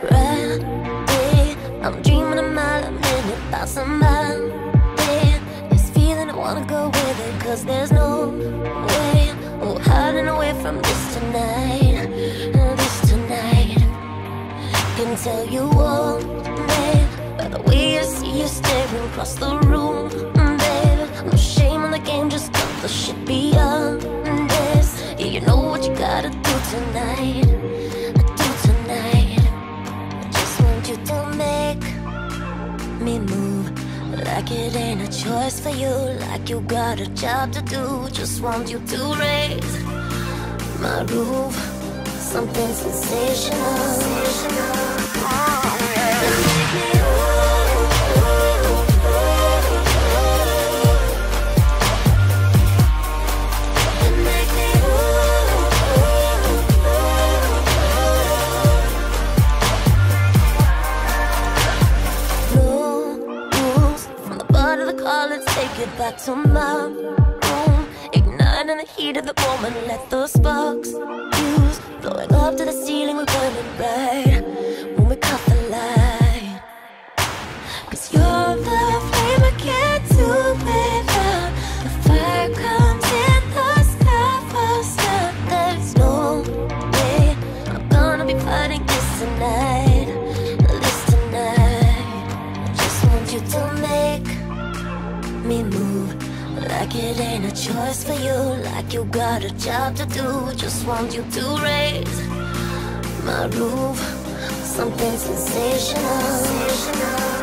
Friday, I'm dreaming a mile a minute about somebody. This feeling I wanna go with it, cause there's no way. Oh, hiding away from this tonight. This tonight. Can tell you all, babe, by the way I see you staring across the room, on just cut the shit beyond this. Yeah, you know what you gotta do tonight. Do tonight. I just want you to make me move like it ain't a choice for you, like you got a job to do. Just want you to raise my roof, something sensational. And back to my room. Ignite in the heat of the moment. Let the sparks fuse. Blowing up to the ceiling, we're burning bright. When we cut the light. Cause you're the it ain't a choice for you. Like you got a job to do. Just want you to raise my roof. Something sensational. And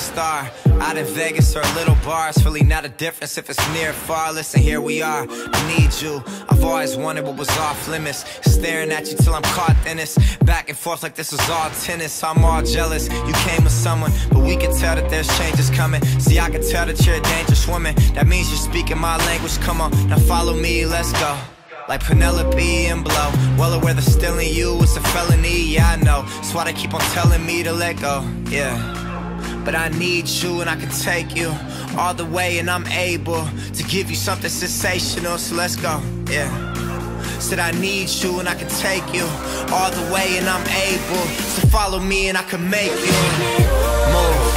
star. Out in Vegas or little bars, really not a difference if it's near or far. Listen, here we are. I need you. I've always wanted what was off limits. Staring at you till I'm caught in this. Back and forth like this was all tennis. I'm all jealous. You came with someone, but we can tell that there's changes coming. See, I can tell that you're a dangerous woman. That means you're speaking my language. Come on, now follow me, let's go like Penelope and Blow. Well aware that stealing you is a felony, yeah, I know. That's why they keep on telling me to let go, yeah. But I need you and I can take you all the way, and I'm able to give you something sensational, so let's go, yeah. Said I need you and I can take you all the way, and I'm able to follow me and I can make you move.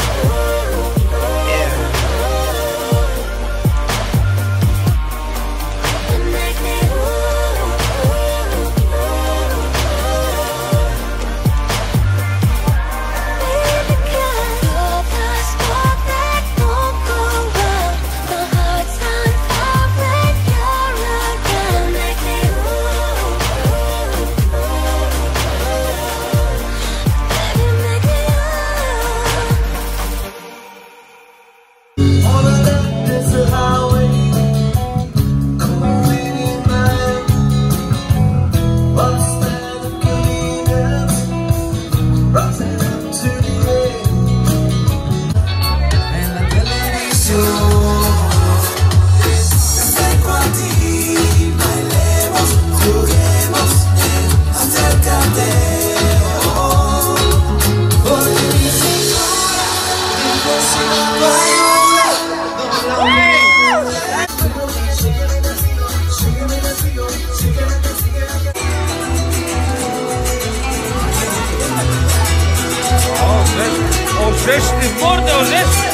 Este for Deus este.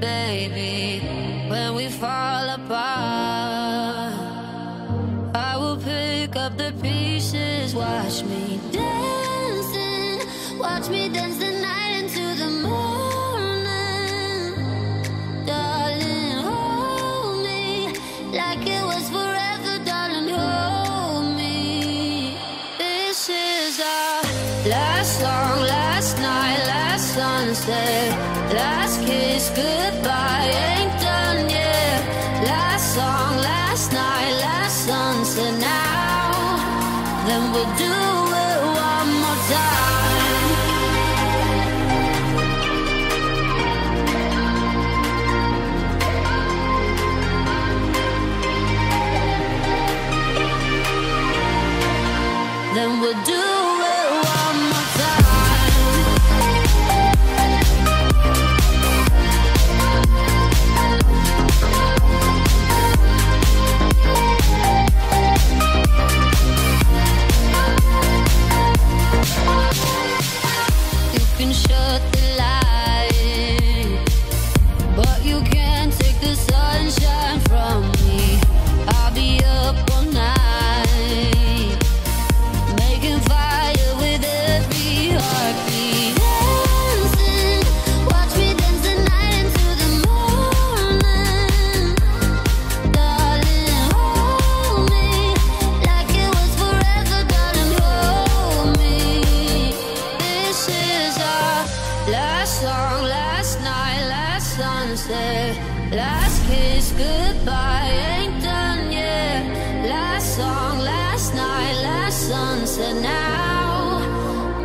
baby, when we fall apart, I will pick up the pieces. Watch me dancing, watch me dance the night into the morning. Darling, hold me like it was forever, darling. Hold me. This is our last song. Last sunset. Last kiss goodbye.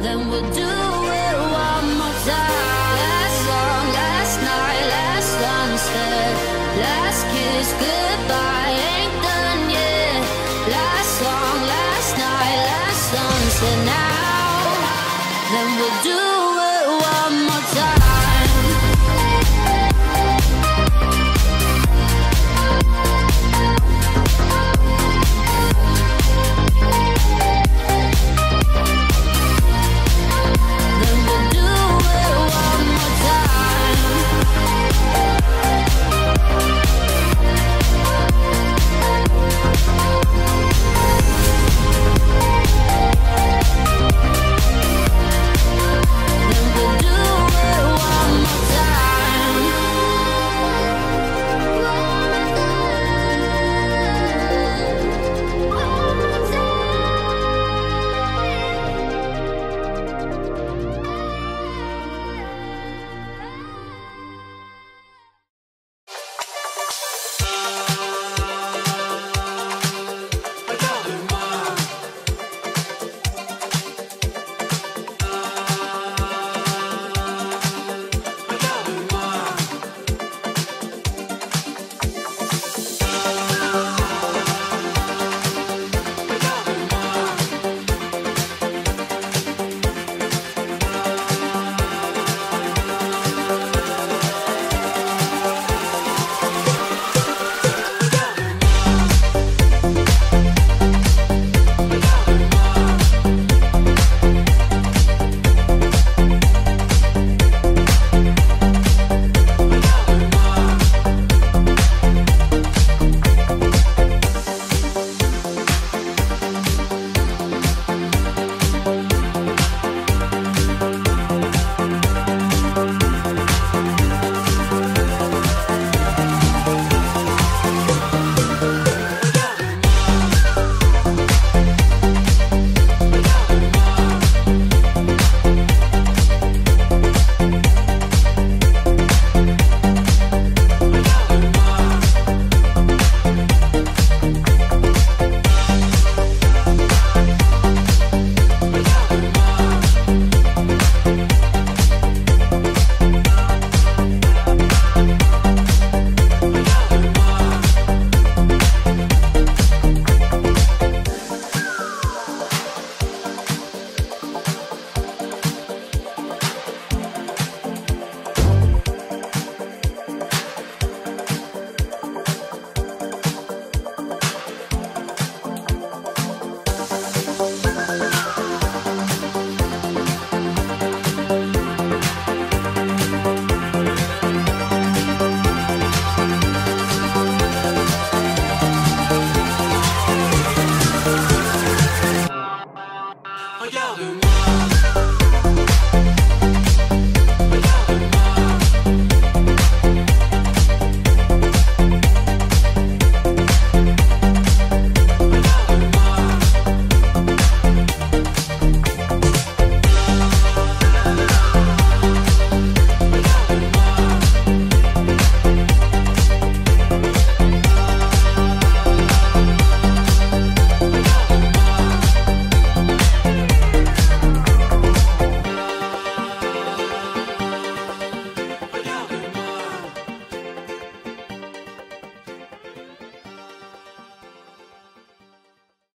then we'll do it one more time. Last song, last night, last sunset, last kiss, goodbye, ain't done yet. Last song, last night, last sunset, now, then we'll. Regarde-moi.